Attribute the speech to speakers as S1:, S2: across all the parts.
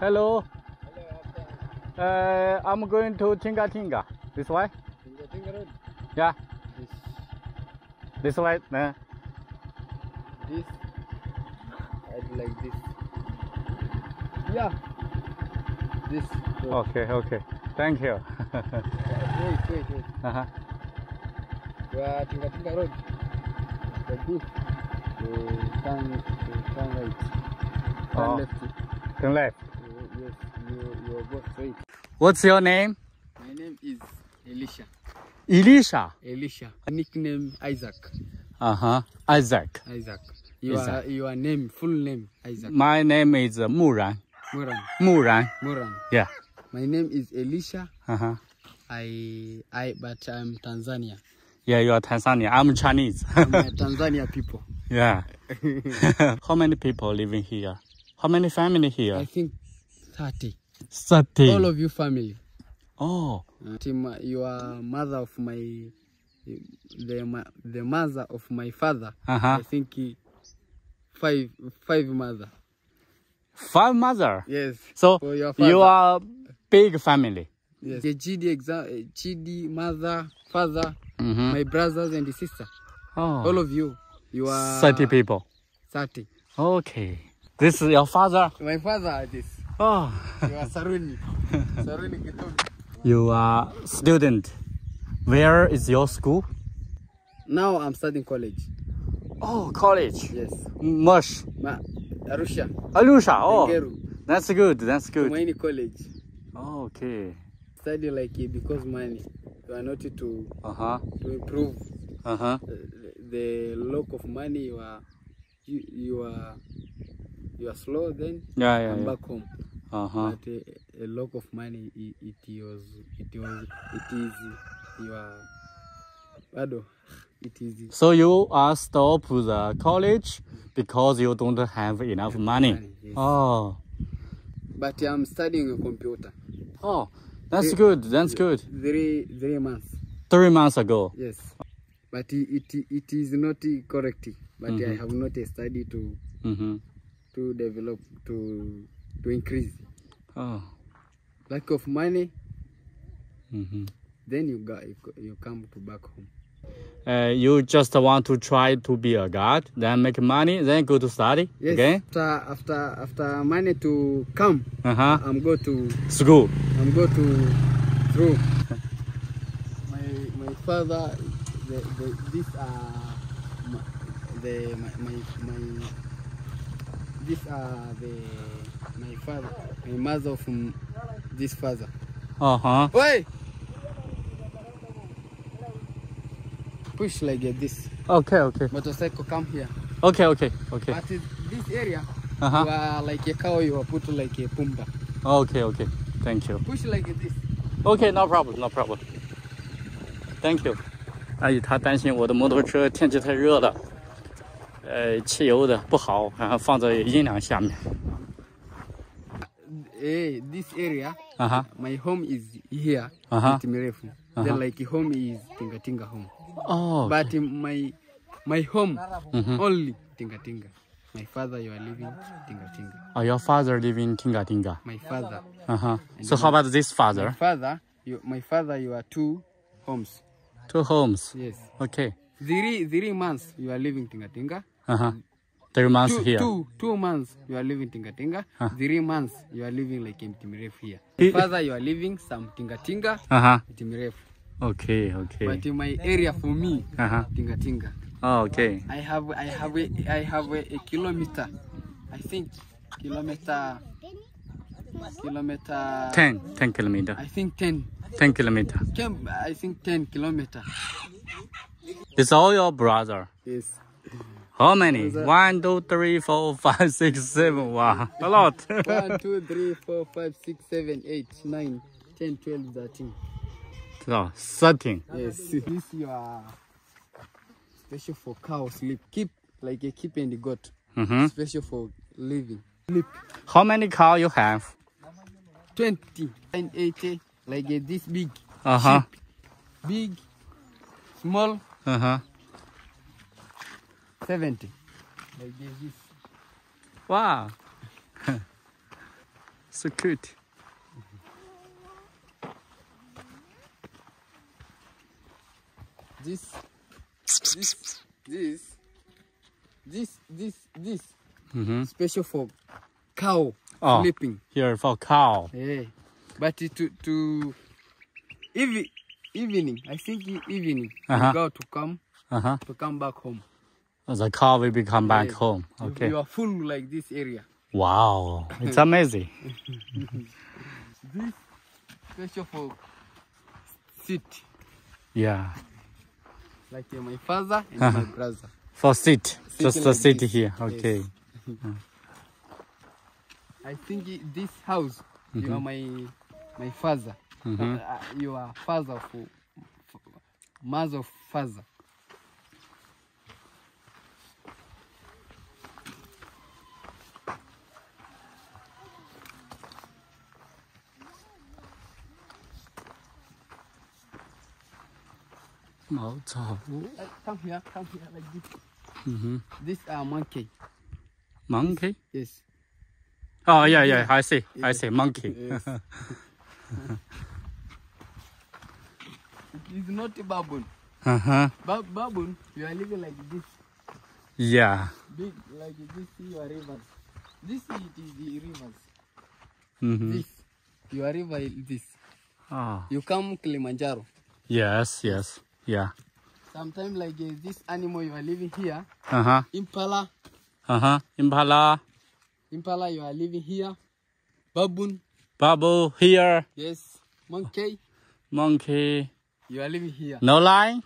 S1: Hello. Uh, I'm going to Tinga Tinga. This way? Yeah. This This way. Uh,
S2: This, I'd like this. Yeah. This. road.
S1: okay, okay. Thank you.
S2: Wait, wait, wait.
S1: uh-huh.
S2: We are Tinga Tinga Road. Like this. Turn, turn right. Turn
S1: Oh.
S2: left.
S1: Turn left.
S2: You- are both.
S1: What's your name?
S2: My name is Elisha.
S1: Elisha.
S2: Elisha. Nickname Isaac.
S1: Uh-huh. Isaac.
S2: Isaac. Your,
S1: Isaac.
S2: your name, full name, Isaac.
S1: My name is uh, Muran.
S2: Muran.
S1: Muran.
S2: Muran.
S1: Yeah.
S2: My name is Elisha.
S1: Uh-huh.
S2: I, I, but I'm Tanzania.
S1: Yeah, you are Tanzania. I'm Chinese.
S2: I'm a Tanzania people.
S1: yeah. How many people living here? How many family here?
S2: I think 30.
S1: 30.
S2: All of you family.
S1: oh.
S2: Uh, you are mother of my, the, the mother of my father.
S1: Uh-huh.
S2: I think he- five, five mother.
S1: Five mother.
S2: Yes.
S1: So you are big family.
S2: Yes. The Chidi, exa- Chidi, mother, father,
S1: Mm-hmm.
S2: my brothers and sister.
S1: Oh.
S2: All of you. You are
S1: 30 people.
S2: 30.
S1: Okay. This is your father.
S2: My father this.
S1: Oh.
S2: You are Saruni. Saruni
S1: you are student. Where is your school?
S2: Now I'm studying college.
S1: Oh, college.
S2: Yes.
S1: Mush.
S2: Ma Arusha.
S1: Alusha. Oh,
S2: Tengeru.
S1: that's good. That's good.
S2: Tumaini College.
S1: Oh, Okay.
S2: Study like it because money. You are not to
S1: Uh huh.
S2: to improve
S1: Uh huh.
S2: uh, the lack of money. You are you, you are you are slow. Then
S1: Yeah, yeah,
S2: I'm
S1: yeah.
S2: back home.
S1: Uh huh.
S2: But uh, a lot of money. It, it was it was it is you are. Ado, it is
S1: So you are stop the college because you don't have enough money.
S2: money, yes.
S1: Oh.
S2: But I'm studying a computer.
S1: Oh, that's
S2: Eh,
S1: good. That's good.
S2: Three three months.
S1: Three months ago.
S2: Yes. But it it, it is not correct. But I
S1: Mhm.
S2: have not studied to
S1: Mm-hmm.
S2: to develop to to increase.
S1: Oh.
S2: Lack of money,
S1: Mm-hmm.
S2: then you got you, you come to back home.
S1: Uh, you just want to try to be a god, then make money, then go to study.
S2: Yes.
S1: Okay.
S2: After after after money to come,
S1: Uh huh.
S2: I'm go to
S1: School.
S2: I'm go to through. my my father, the, the this uh my, the my, my my this are the my father my mother from this father.
S1: Uh huh.
S2: Oi! Push like this.
S1: Okay. Okay.
S2: Motorcycle come here.
S1: Okay. Okay. Okay.
S2: But it- this area,
S1: Uh
S2: you
S1: huh.
S2: are like a cow, you are put like a pumba.
S1: Okay. Okay. Thank you.
S2: Push like this.
S1: Okay, no problem, no problem. Thank you. 阿姨她担心我的摩托车天气太热了， 呃，汽油的不好，然后放在阴凉下面。
S2: Eh, this area,
S1: 啊哈，
S2: my home is here
S1: Uh huh.
S2: at Mirefu.
S1: Uh-huh.
S2: Then like home is Tinga Tinga home.
S1: 哦，
S2: But my my home
S1: Mhm.
S2: only Tinga Tinga. My father, you are living Tinga Tinga.
S1: oh, your father live in Tinga Tinga.
S2: My father.
S1: 啊哈，So how about this
S2: My
S1: father?
S2: father, you, my father, you are two homes.
S1: Two homes.
S2: Yes.
S1: Okay.
S2: Three three months you are living Tinga Tinga.
S1: Uh -huh. Three months
S2: two,
S1: here.
S2: Two, two months you are living Tinga Tinga.
S1: -huh.
S2: Three months you are living like Mtimirefu here. Father, Further you are living some tinga
S1: uh -huh.
S2: Mtimirefu.
S1: Okay, okay.
S2: But in my area for me,
S1: uh -huh.
S2: Tingatinga. Oh,
S1: okay.
S2: I have I have a, I have a, a kilometer. I think kilometer kilometer
S1: 10 10 kilometer
S2: i think 10
S1: 10 kilometer
S2: i think 10 kilometer
S1: it's all your brother
S2: yes
S1: how many?
S2: that?
S1: One, two, three, four, five, six, seven. Wow, a lot.
S2: 1 2 3 4 5 6 7 8 9 10 12 13.
S1: Thirteen.
S2: Yes. This you are special for cow sleep. Keep like a keep and goat.
S1: Mm-hmm.
S2: Special for living. Sleep.
S1: How many cow you have?
S2: 20 and 80 like a, this big.
S1: Uh huh.
S2: Sheep. Big. Small.
S1: Uh huh.
S2: 70. Like this.
S1: Wow. So cute.
S2: This, this, this, this, this, this
S1: Mm-hmm.
S2: special for cow
S1: Oh.
S2: sleeping.
S1: Here for cow.
S2: Yeah. But to to evening, evening, I think evening, you go to come
S1: Uh huh.
S2: to come back home.
S1: The car will become back
S2: Yeah.
S1: home. Okay.
S2: You are full like this area.
S1: Wow. It's amazing.
S2: This special for sit,
S1: Yeah.
S2: like uh, my father and
S1: Uh-huh.
S2: my brother.
S1: For sit. Just the
S2: like
S1: sit
S2: this.
S1: here.
S2: Yes.
S1: Okay.
S2: I think this house, you are my my father.
S1: Mhm.
S2: Uh, uh, you are father for, for mother of father.
S1: Mao.
S2: Uh, come here, come here like this.
S1: Mm-hmm.
S2: This are monkey.
S1: Monkey.
S2: Yes.
S1: Oh yeah, yeah. I see. I see. Monkey.
S2: Yes. it is not a baboon.
S1: Uh huh.
S2: Ba- baboon, you are living like this.
S1: Yeah.
S2: Big like this your rivers. This it is the rivers.
S1: Mm-hmm.
S2: This your river is this.
S1: Oh.
S2: You come Kilimanjaro.
S1: Yes. Yes. Yeah.
S2: Sometimes like uh, this animal you are living here,
S1: Uh huh.
S2: impala,
S1: Uh huh. Impala.
S2: impala you are living here, baboon,
S1: Babu here.
S2: yes, monkey
S1: Monkey.
S2: you are living here,
S1: No lion.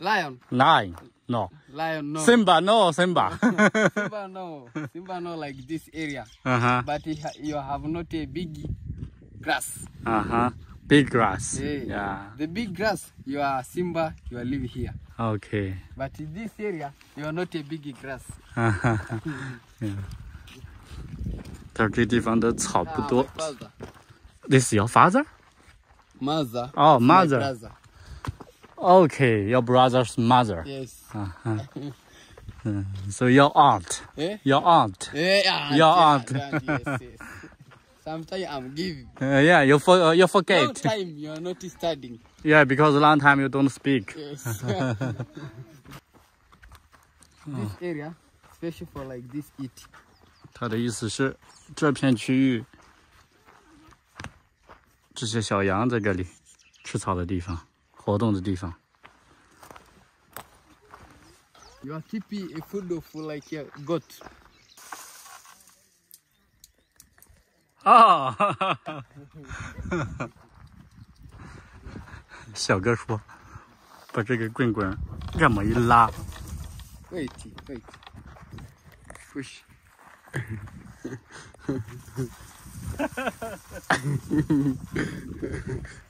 S2: lion,
S1: Lion. No.
S2: lion no,
S1: Simba. No. Simba.
S2: Simba no, Simba no like this area,
S1: uh huh.
S2: but you have not a big grass.
S1: Uh huh. Big grass.
S2: Yeah.
S1: Yeah.
S2: The big grass you are Simba you are living here,
S1: Okay.
S2: but in this area you are not a big grass.
S1: 它这地方的草不
S2: Ah,
S1: 多
S2: my。father,
S1: This is your father?
S2: mother,
S1: Oh,
S2: my
S1: mother.
S2: brother.
S1: Okay, your brother's mother.
S2: yes.
S1: Uh-huh. Mm, so your aunt.
S2: Eh?
S1: Your aunt.
S2: Yeah,
S1: Your
S2: yeah,
S1: aunt.
S2: yeah, yes, yes. Sometimes I'm giving.
S1: Uh, yeah, you for, uh, you
S2: Long
S1: forget.
S2: time you are not studying.
S1: Yeah, because long time you don't speak.
S2: Yes. this area, special for like this eat.
S1: 他的意思是，这片区域，这些小羊在这里吃草的地方，活动的地方。
S2: You are keeping a food of like a goat.
S1: 啊！哈哈哈小哥说：“把这个棍棍这么一拉
S2: ，Wait, wait. Push.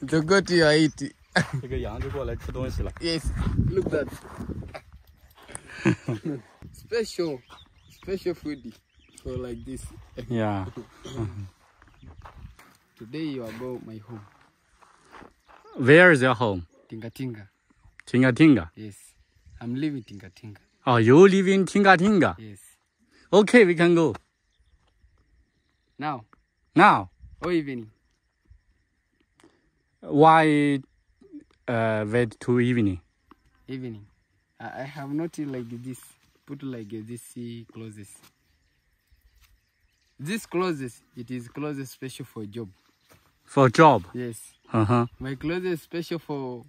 S2: the goat you are eating.
S1: 这个羊就过来吃东西了。
S2: Yes, look that. special, special food for like this.
S1: Yeah.
S2: Today you are go my home.
S1: Where is your home?
S2: Tinga Tinga.
S1: Tinga Tinga.
S2: Yes, I'm living Tinga Tinga.
S1: Oh, you live in Tinga Tinga.
S2: Yes.
S1: Okay, we can go
S2: Now
S1: now.
S2: or evening.
S1: Why uh, wait to evening?
S2: Evening. I, I have not like this. Put like this clothes. This clothes, it is clothes special for job.
S1: For a job.
S2: Yes.
S1: Uh huh.
S2: My clothes is special for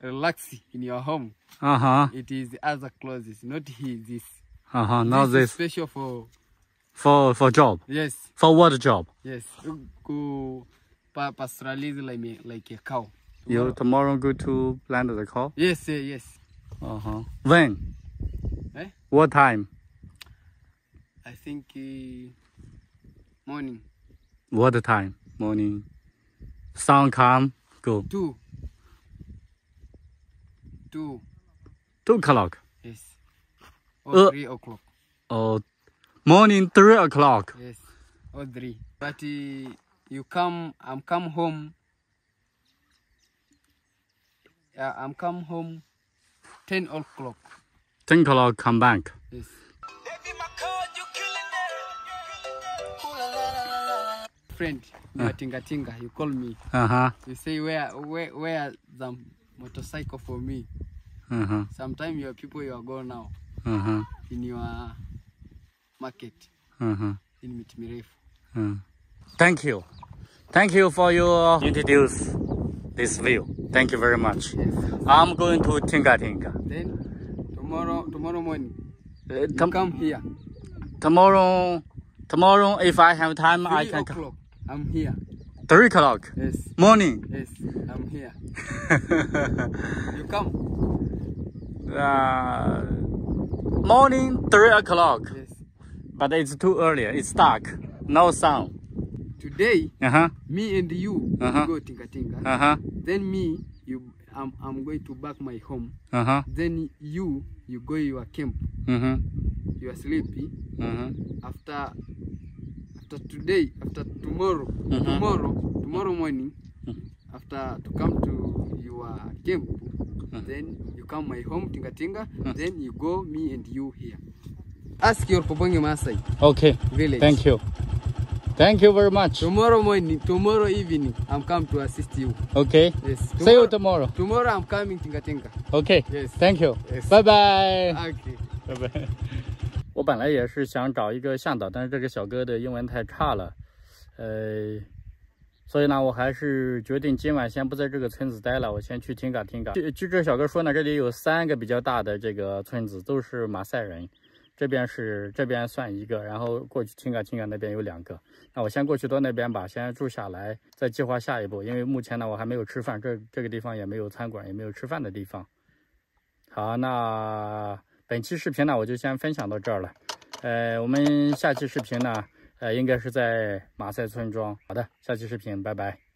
S2: relaxing in your home.
S1: Uh huh.
S2: It is other clothes, not this.
S1: Uh huh. Not
S2: is
S1: this.
S2: special for
S1: For for job.
S2: yes,
S1: For what job?
S2: yes. Go pa- pastoralize like me, like a cow.
S1: You tomorrow go to plant the cow.
S2: Yes, yes.
S1: Uh huh. When?
S2: Eh?
S1: What time?
S2: I think uh, morning
S1: What time? Morning. Sun come. Go.
S2: two. Two.
S1: Two o'clock.
S2: Yes. Or
S1: Uh.
S2: three o'clock.
S1: Oh, morning three o'clock.
S2: Yes. Or three. But uh, you come, I'm come home. Yeah, I'm come home. Ten o'clock.
S1: Ten o'clock come back.
S2: Yes. friend, uh, Tinga Tinga, you call me.
S1: Uh -huh.
S2: You say, where, where, where the motorcycle for me?
S1: Uh -huh.
S2: Sometimes your people you are gone now
S1: uh -huh.
S2: in your market
S1: uh -huh.
S2: in miti.
S1: Uh. Thank you. Thank you for your introduce this view. Thank you very much.
S2: Yes.
S1: I'm going to Tinga Tinga.
S2: Then tomorrow tomorrow morning
S1: uh, tom
S2: come here.
S1: Tomorrow tomorrow if I have time I can come.
S2: I'm here.
S1: Three o'clock
S2: Yes.
S1: morning.
S2: Yes. I'm here. You come.
S1: uh, morning three o'clock,
S2: Yes.
S1: but it's too early. It's dark. No sun.
S2: Today
S1: Uh huh.
S2: me and you
S1: Uh-huh.
S2: go tinga tinga.
S1: Uh huh.
S2: Then me you I'm I'm going to back my home.
S1: Uh huh.
S2: Then you you go your camp.
S1: Mhm.
S2: You are sleepy.
S1: Mhm.
S2: after after today after tomorrow
S1: Mhm.
S2: tomorrow tomorrow morning
S1: Mhm.
S2: after to come to your camp
S1: Mhm.
S2: then you come my home tinga tinga then you go me and you here ask your Kopongi Masai
S1: Okay.
S2: village
S1: Thank you. Thank you very much.
S2: tomorrow morning tomorrow evening I'm come to assist you
S1: Okay.
S2: yes
S1: See you tomorrow.
S2: tomorrow I'm coming tinga tinga
S1: Okay.
S2: Yes.
S1: Thank you.
S2: Yes.
S1: Bye bye.
S2: okay
S1: 拜拜。我本来也是想找一个向导，但是这个小哥的英文太差了，呃，所以呢，我还是决定今晚先不在这个村子待了，我先去听嘎听嘎。据据这小哥说呢，这里有三个比较大的这个村子，都是马赛人，这边是这边算一个，然后过去听嘎听嘎那边有两个。那我先过去到那边吧，先住下来，再计划下一步。因为目前呢，我还没有吃饭，这这个地方也没有餐馆，也没有吃饭的地方。好，那本期视频呢，我就先分享到这儿了。呃，我们下期视频呢，呃，应该是在马赛村庄。好的，下期视频，拜拜。